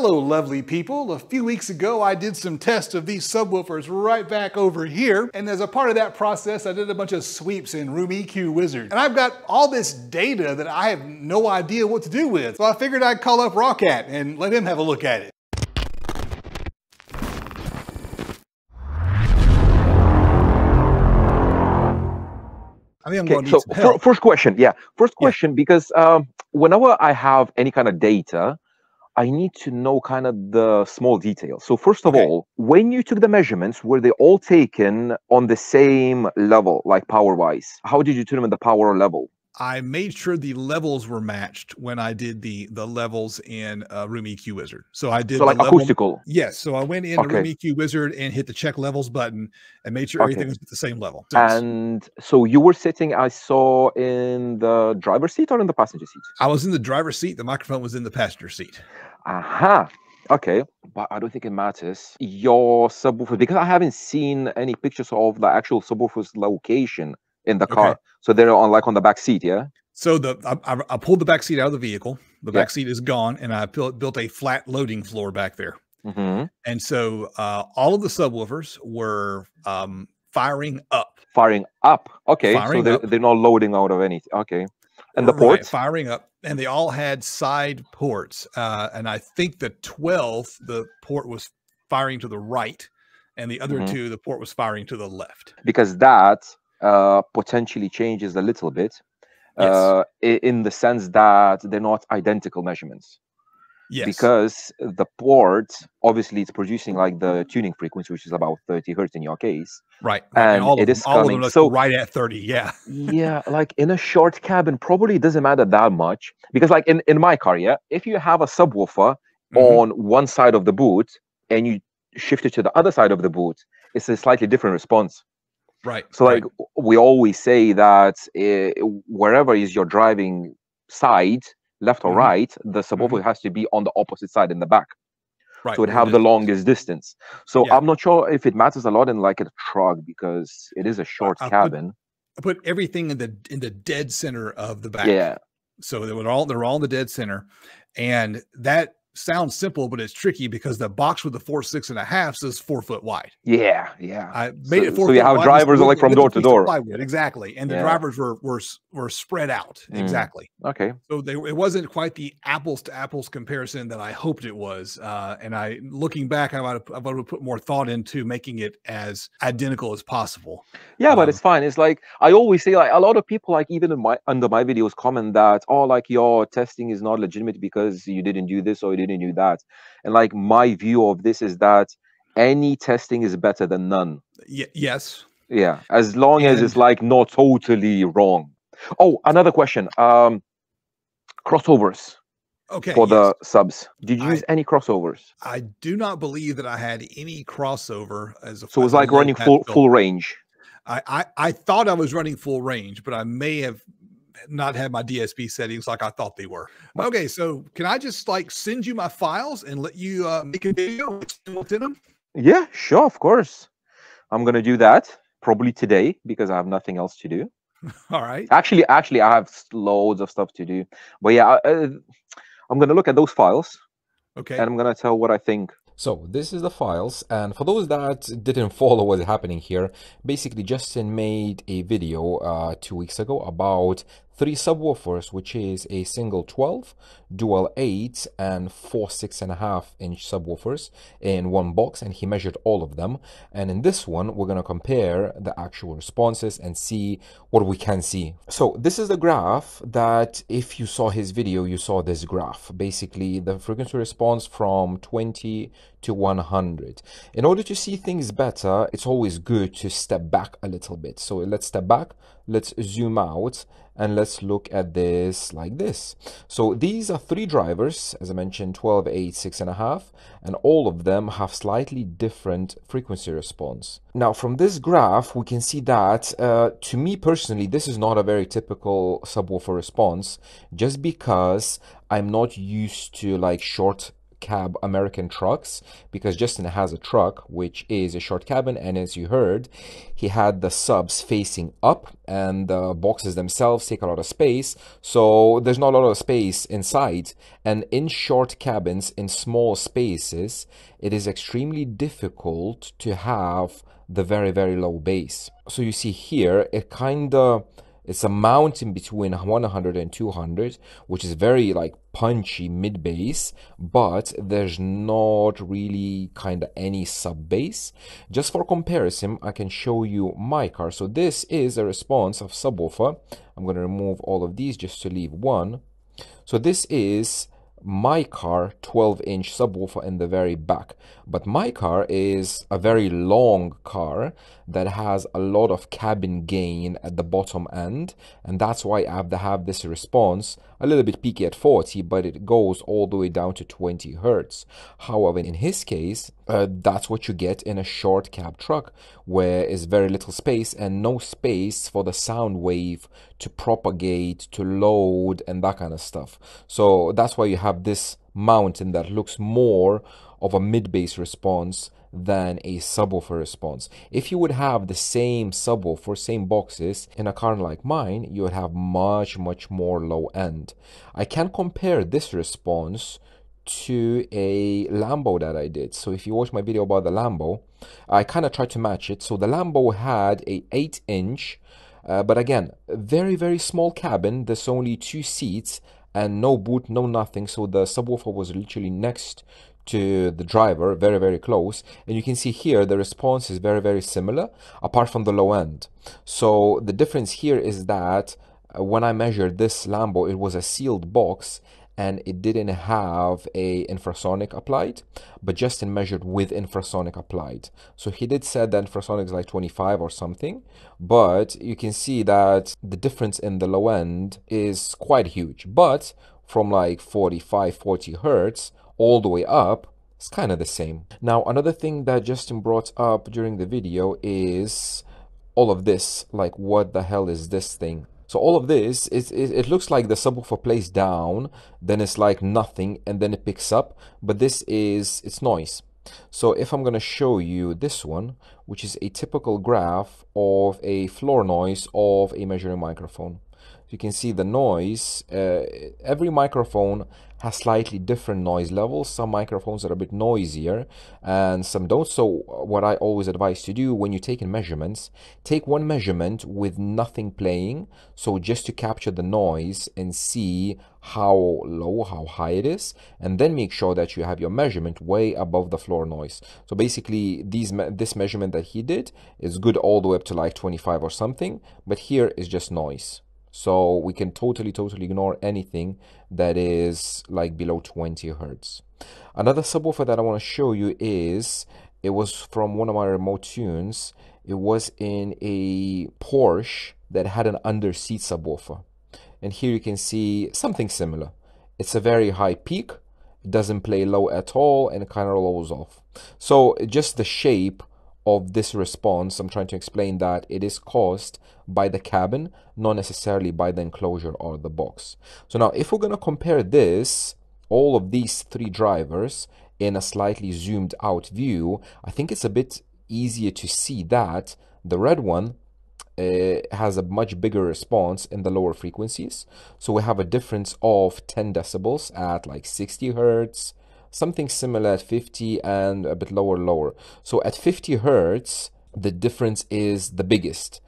Hello, lovely people. A few weeks ago, I did some tests of these subwoofers right back over here. And as a part of that process, I did a bunch of sweeps in Room EQ Wizard. And I've got all this data that I have no idea what to do with. So I figured I'd call up Rawcat and let him have a look at it. I think I'm going to so first question, yeah, first question because um, whenever I have any kind of data, I need to know kind of the small details. So first of Okay. all, when you took the measurements, were they all taken on the same level, like power-wise? How did you determine the power level? I made sure the levels were matched when I did the the levels in uh, Room EQ Wizard. So I did So like level- acoustical. Yes, so I went into Room Okay. EQ Wizard and hit the check levels button and made sure Okay. everything was at the same level. So And so you were sitting, I saw, in the driver's seat or in the passenger seat? I was in the driver's seat. The microphone was in the passenger seat. Aha. Okay, but I don't think it matters. Your subwoofer, because I haven't seen any pictures of the actual subwoofer's location in the Okay. car. So they're on like on the back seat, yeah. So the I, I- I pulled the back seat out of the vehicle. The Yeah. back seat is gone, and I built built a flat loading floor back there. hmm And so uh, all of the subwoofers were um, firing up. Firing up. Okay, so they're, up. they're not loading out of anything. Okay, and the Right, ports. firing up, and they all had side ports. Uh, and I think the 12th, the port was firing to the right, and the other Mhm. two, the port was firing to the left. because that uh, potentially changes a little bit Yes. uh, in the sense that they're not identical measurements. Yes. Because the port, obviously, it's producing like the tuning frequency, which is about 30 hertz in your case. right. right, and all it them, is all of coming- them so- right at 30. Yeah. yeah, like in a short cabin, probably it doesn't matter that much. Because, like in, in my car, yeah, if you have a subwoofer Mhm. on one side of the boot and you shift it to the other side of the boot, it's a slightly different response. Right. So, like w- we always say that uh, wherever is your driving side, left or Mhm. right, the subwoofer has to be on the opposite side in the back, right. so it have the longest distance. So Yeah. I'm not sure if it matters a lot in like a truck because it is a short I put- cabin. I put everything in the in the dead center of the back. Yeah, So they were all they're all in the dead center, and that sounds simple, but it's tricky because the box with the four six and a half is four foot wide. yeah, yeah. I made it So- four. so have wide drivers, with- like, from door to door. plywood, exactly, and the Yeah. drivers were were were spread out Mm. exactly. Okay. So they it wasn't quite the apples to apples comparison that I hoped it was. Uh, and I looking back, I might have I would have put more thought into making it as identical as possible. Yeah, but Um, it's fine. It's like I always say, like a lot of people, like even in my under my videos, comment that oh, like your testing is not legitimate because you didn't do this or you didn't do that. And like my view of this is that any testing is better than none. Y- yes. Yeah, as long as it's like not totally wrong. Oh, another question. Um, crossovers Okay. for yes. the subs. Did you I- use any crossovers? I do not believe that I had any crossover as a So it was like running full filter. full range. I, I I thought I was running full range, but I may have not have my DSP settings like I thought they were. Okay, so can I just like send you my files and let you uh, make a video with what's in them? Yeah, sure, of course. I'm gonna do that probably today because I have nothing else to do. All right. Actually, actually, I have loads of stuff to do. But yeah, I- uh, I'm gonna look at those files Okay. and I'm gonna tell what I think. So this is the files and for those that didn't follow what's happening here, basically Justin made a video uh, two weeks ago about three subwoofers, which is a single 12, dual 8 and four 6.5 inch subwoofers in one box and he measured all of them. And in this one, we're going to compare the actual responses and see what we can see. So this is the graph that if you saw his video, you saw this graph. Basically the frequency response from 20 to 100. In order to see things better, it's always good to step back a little bit. So let's step back, let's zoom out, and let's look at this like this. So these are three drivers, as I mentioned, 12, 8, 6.5, and all of them have slightly different frequency response. Now, from this graph, we can see that, uh, to me personally, this is not a very typical subwoofer response, just because I'm not used to like short cab American trucks because Justin has a truck which is a short cabin and as you heard he had the subs facing up and the boxes themselves take a lot of space so there's not a lot of space inside and in short cabins in small spaces it is extremely difficult to have the very very low bass so you see here it kind of it's a mountain between 100 and 200, which is very like punchy mid bass, but there's not really kind of any sub bass. Just for comparison, I can show you my car. So this is a response of subwoofer. I'm going to remove all of these just to leave one. So this is my car 12 inch subwoofer in the very back. But my car is a very long car that has a lot of cabin gain at the bottom end and that's why I have to have this response a little bit peaky at 40 but it goes all the way down to 20 hertz. However in his case uh, that's what you get in a short cab truck where is very little space and no space for the sound wave to propagate to load and that kind of stuff. So that's why you have this mountain that looks more of a mid-bass response than a subwoofer response. If you would have the same subwoofer, same boxes in a car like mine, you would have much, much more low end. I can compare this response to a Lambo that I did. So if you watch my video about the Lambo, I kind of tried to match it. So the Lambo had a 8 inch, uh, but again, very, very small cabin. There's only two seats and no boot, no nothing. So the subwoofer was literally next to the driver, very, very close. And you can see here the response is very, very similar, apart from the low end. So the difference here is that uh, when I measured this Lambo, it was a sealed box and it didn't have a infrasonic applied but Justin measured with infrasonic applied. So he did said that infrasonic is like 25 or something but you can see that the difference in the low end is quite huge. But from like 45 40 hertz all the way up it's kind of the same. Now another thing that Justin brought up during the video is all of this like what the hell is this thing so all of this, it, it, it, looks like the subwoofer plays down, then it's like nothing, and then it picks up. But this is, it's noise. So if I'm going to show you this one, which is a typical graph of a floor noise of a measuring microphone you can see the noise. Uh, every microphone has slightly different noise levels. Some microphones are a bit noisier and some don't. So what I always advise to do when you're taking measurements, take one measurement with nothing playing. So just to capture the noise and see how low, how high it is. And then make sure that you have your measurement way above the floor noise. So basically these this measurement that he did is good all the way up to like 25 or something. But here is just noise. So we can totally, totally ignore anything that is like below 20 hertz. Another subwoofer that I want to show you is, it was from one of my remote tunes. It was in a Porsche that had an under seat subwoofer. And here you can see something similar. It's a very high peak. It doesn't play low at all and it kind of rolls off. So just the shape of this response, I'm trying to explain that it is caused by the cabin, not necessarily by the enclosure or the box. So now if we're going to compare this, all of these three drivers in a slightly zoomed out view, I think it's a bit easier to see that the red one uh, has a much bigger response in the lower frequencies. So we have a difference of 10 decibels at like 60 hertz, something similar at 50 and a bit lower lower. So at 50 hertz the difference is the biggest.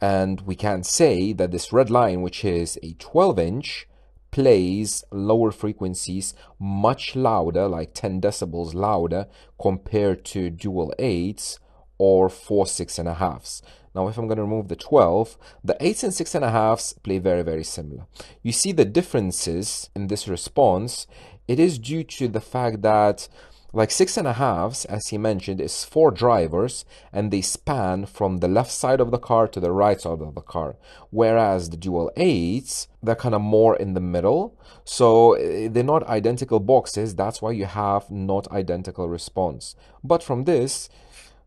And we can say that this red line which is a 12 inch plays lower frequencies much louder like 10 decibels louder compared to dual eights or four six and a halves. Now if i'm going to remove the 12 the eights and six and a halves play very very similar. You see the differences in this response it is due to the fact that like six and a halves, as he mentioned, is four drivers and they span from the left side of the car to the right side of the car. Whereas the dual eights, they're kind of more in the middle. So eh, they're not identical boxes. That's why you have not identical response. But from this,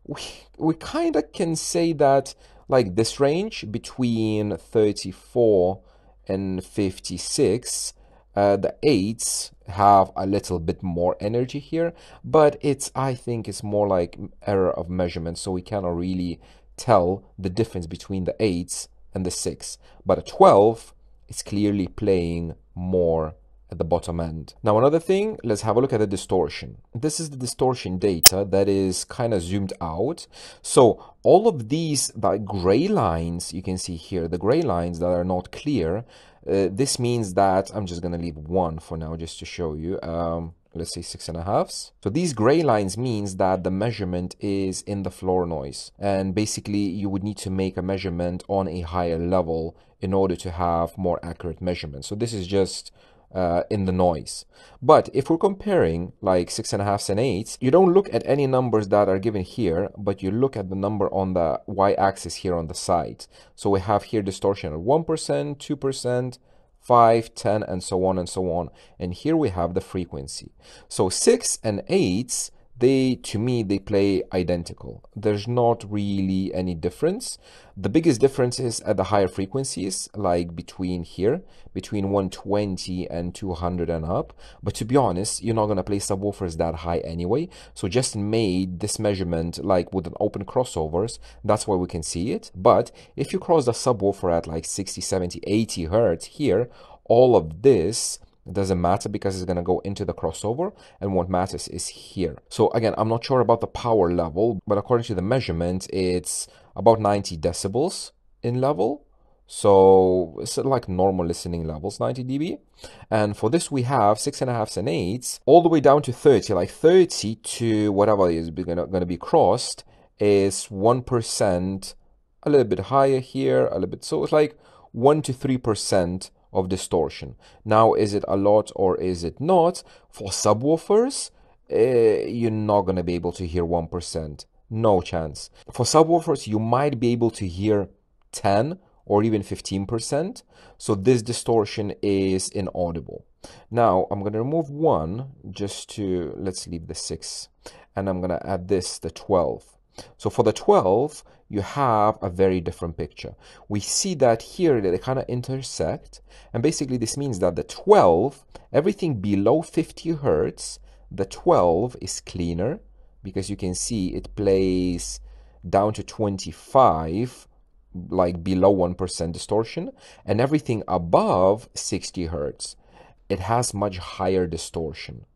we, we kind of can say that like this range between 34 and 56 Uh, the eights have a little bit more energy here, but it's I think it's more like error of measurement, so we cannot really tell the difference between the eights and the six. But a 12 is clearly playing more at the bottom end. Now another thing, let's have a look at the distortion. This is the distortion data that is kind of zoomed out. So all of these gray lines you can see here, the gray lines that are not clear, uh, this means that I'm just going to leave one for now just to show you. Um, let's say six and a halfs. So these gray lines means that the measurement is in the floor noise. And basically you would need to make a measurement on a higher level in order to have more accurate measurements. So this is just uh, in the noise. But if we're comparing like six and a halfs and eights, you don't look at any numbers that are given here, but you look at the number on the y-axis here on the side. So we have here distortion at 1%, 2%, 5, 10, and so on and so on. And here we have the frequency. So 6 and 8s they to me they play identical. There's not really any difference. The biggest difference is at the higher frequencies like between here between 120 and 200 and up. But to be honest you're not going to play subwoofers that high anyway. So just made this measurement like with an open crossovers. That's why we can see it. But if you cross the subwoofer at like 60 70 80 hertz here all of this it doesn't matter because it's going to go into the crossover and what matters is here. So again, I'm not sure about the power level, but according to the measurement, it's about 90 decibels in level. So it's like normal listening levels, 90 dB. And for this, we have six and a and eights all the way down to 30, like 30 to whatever is going to be crossed is 1%, a little bit higher here, a little bit. So it's like 1 to 3% of distortion. Now, is it a lot or is it not? For subwoofers, uh, you're not going to be able to hear 1%. No chance. For subwoofers, you might be able to hear 10 or even 15%. So this distortion is inaudible. Now, I'm going to remove 1 just to, let's leave the 6. And I'm going to add this, the 12. So for the 12, you have a very different picture. We see that here they kind of intersect. And basically this means that the 12, everything below 50 hertz, the 12 is cleaner because you can see it plays down to 25 like below 1% distortion and everything above 60 hertz it has much higher distortion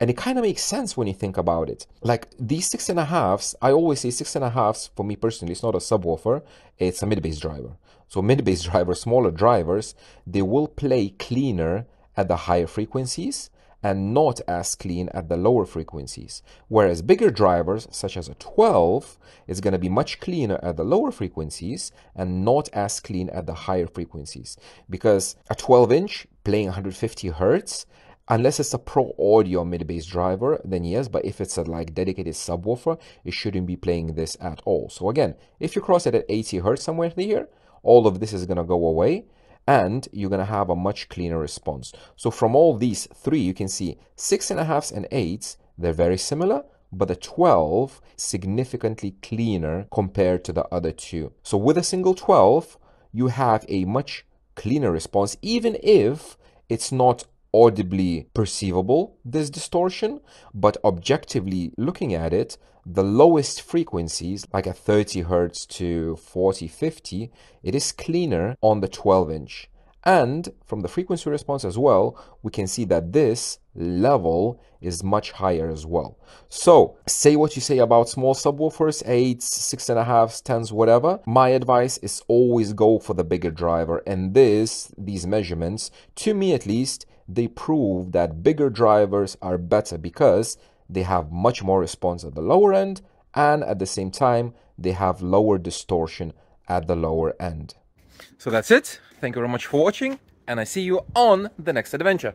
and it kind of makes sense when you think about it. Like these six and a halves, I always say six and a halves for me personally, it's not a subwoofer, it's a mid-bass driver. So mid-bass drivers, smaller drivers, they will play cleaner at the higher frequencies and not as clean at the lower frequencies. Whereas bigger drivers, such as a 12, is going to be much cleaner at the lower frequencies and not as clean at the higher frequencies. Because a 12 inch playing 150 hertz unless it's a pro audio mid-bass driver then yes but if it's a like dedicated subwoofer it shouldn't be playing this at all. So again if you cross it at 80 hertz somewhere here all of this is going to go away and you're going to have a much cleaner response. So from all these three you can see six and a halfs and eights they're very similar but the 12 significantly cleaner compared to the other two. So with a single 12 you have a much cleaner response even if it's not audibly perceivable, this distortion, but objectively looking at it, the lowest frequencies, like at 30 hertz to 40, 50, it is cleaner on the 12 inch. And from the frequency response as well, we can see that this level is much higher as well. So say what you say about small subwoofers, eights, six and a halves, tens, whatever. My advice is always go for the bigger driver. And this, these measurements, to me at least, they prove that bigger drivers are better because they have much more response at the lower end and at the same time they have lower distortion at the lower end. So that's it. Thank you very much for watching and I see you on the next adventure.